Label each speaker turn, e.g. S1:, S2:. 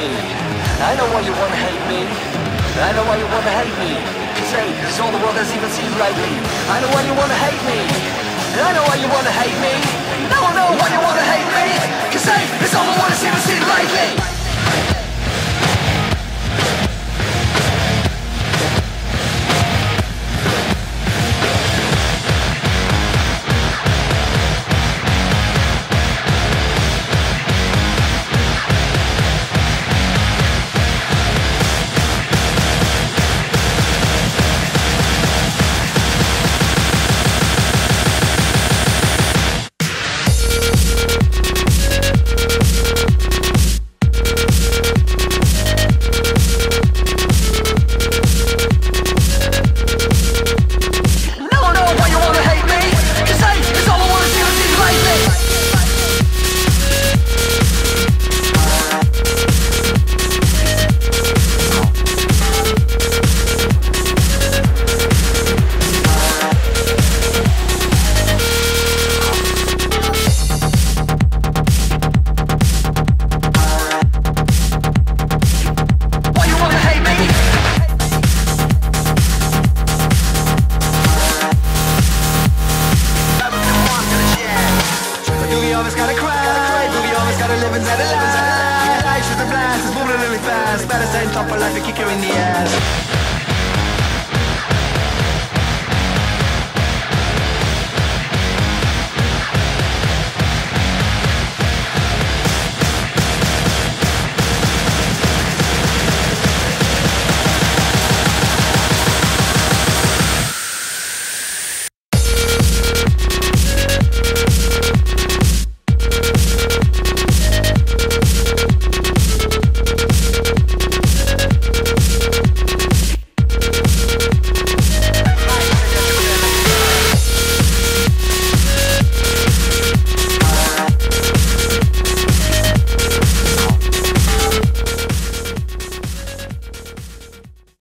S1: I know why you wanna hate me. I know why you wanna hate me. Say, cause all the world has even seen lately. I know why you wanna hate me. I know why you wanna hate me. Now I know why you wanna hate me. Cause say, it's all the world has even seen lately.
S2: Always gotta cry, Boogie always gotta live inside a lie. Life's just a blast, it's moving really fast. Better stay on top of life and kick her in the ass.